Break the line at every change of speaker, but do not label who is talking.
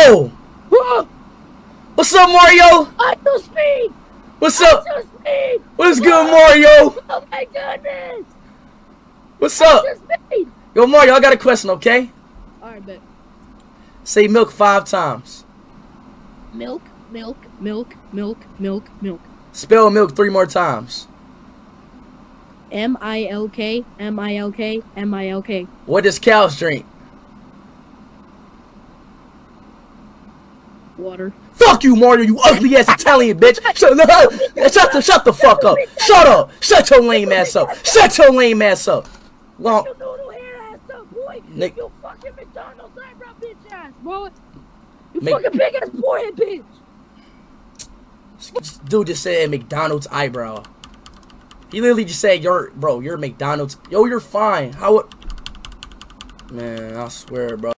Whoa! What's up, Mario?
Idle speed!
What's up?
Idle speed!
What's good, Mario?
Oh my goodness!
What's up?
Speed!
Yo, Mario, I got a question, okay?
Alright, bet.
Say milk five times.
Milk, milk, milk, milk, milk, milk.
Spell milk three more times.
M I L K, M I L K, M I L K.
What does cows drink?
Water.
Fuck you, Mario, you ugly ass Italian bitch. Shut, no, shut, the, shut the fuck up. Shut up. Shut your lame ass up. Shut your lame ass up. Long,
You little hair ass up, boy!
Nick-
You fucking McDonald's eyebrow bitch ass, boy! You
Make-
fucking big ass forehead bitch!
dude just said McDonald's eyebrow. He literally just said, "You're, bro, you're McDonald's. Yo, you're fine. How? it- Man, I swear, bro.